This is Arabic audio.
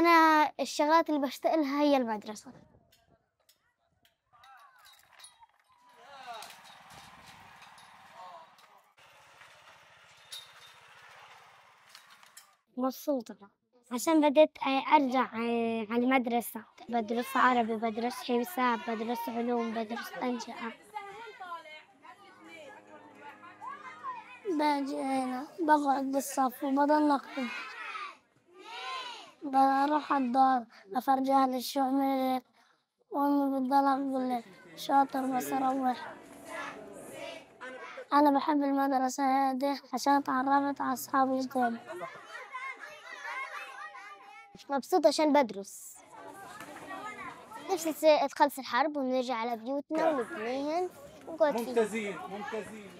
أنا الشغلات اللي بشتاق لها هي المدرسة. مبسوطة عشان بديت أرجع على المدرسة. بدرس عربي بدرس حساب بدرس علوم بدرس أنشأة. باجي هنا بقعد بالصف وبضل أكتب بروح الدار أفرجها للشو عملت وأمي بتضل أقول شاطر بس أروح أنا بحب المدرسة هذه عشان تعرفت على أصحاب جديد مبسوطة عشان بدرس. نفسي تخلص الحرب ونرجع على بيوتنا ونبنيهن ونقعد ممتازين ممتازين.